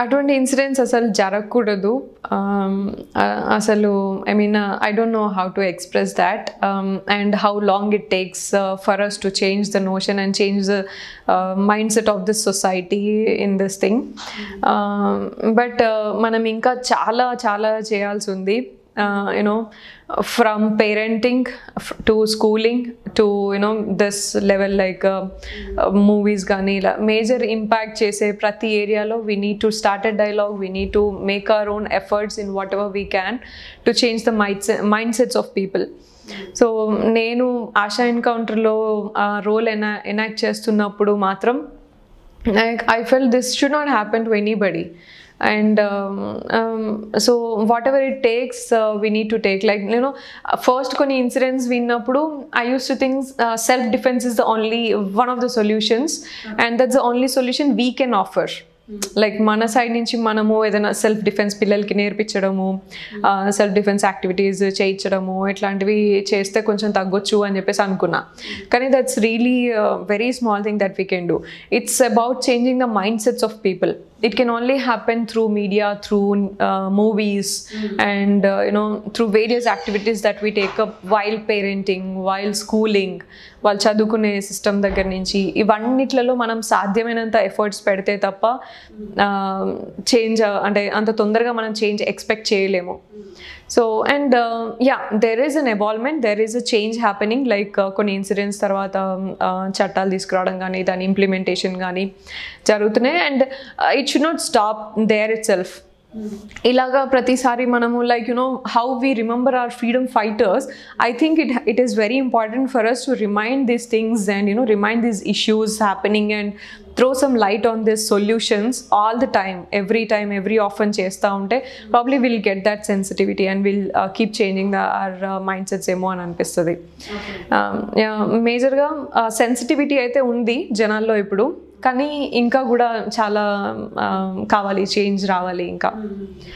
అటువంటి ఇన్సిడెంట్స్ అసలు జరగకూడదు. అసలు I mean I don't know how to express that and how long it takes for us to change the notion and change the mind set of this society in this thing but మనం ఇంకా చాలా చాలా చేయాల్సి ఉంది. You know from parenting to schooling to you know this level like movies కానీ ఇలా major impact చేసే ప్రతి ఏరియాలో we need to start a dialogue we need to make our own efforts in whatever we can to change the mind mind sets of people so నేను ఆశా ఎన్కౌంటర్లో role ఎనా enact చేస్తున్నప్పుడు మాత్రం like i felt this should not happen to anybody. And um, um, so whatever it takes uh, we need to take. Like you know first konni incidents vinnappudu i used to think uh, self defense is the only one of the solutions. Uh-huh. And that's the only solution we can offer. Like మన side నుంచి మనము ఏదైనా self defence పిల్లలకి నేర్పించడము self defence activities చేయించడము ఇట్లాంటివి చేస్తే కొంచెం తగ్గొచ్చు అని చెప్పేసి అనుకున్నా. కానీ that's really very small thing that we can do it's about changing the mind sets of people it can only happen through media through movies and you know through various activities that we take up wild parenting wild schooling వాళ్ళు చదువుకునే system దగ్గర నుంచి. ఇవన్నిట్లలో మనం సాధ్యమైనంత efforts పెడితే తప్ప hmm. Change అంటే అంత తొందరగా మనం చేంజ్ ఎక్స్పెక్ట్ చేయలేము. Hmm. So and yeah there is an evolvement there is a change happening like కొన్ని ఇన్సిడెంట్స్ తర్వాత చట్టాలు తీసుకురావడం కానీ దాని ఇంప్లిమెంటేషన్ కానీ జరుగుతున్నాయి. And it should not stop there itself ఇలాగా ప్రతిసారి మనము like you know how we remember our freedom fighters I think it it is very important for us to remind these things and you know remind these issues happening and throw some light on this solutions all the time every time every often చేస్తూ ఉంటే probably will get that sensitivity and will keep changing the our mind sets ఏమో అని అనిపిస్తుంది. మేజర్గా sensitivity అయితే ఉంది జనాల్లో ఇప్పుడు. కానీ ఇంకా కూడా చాలా కావాలి చేంజ్ రావాలి ఇంకా.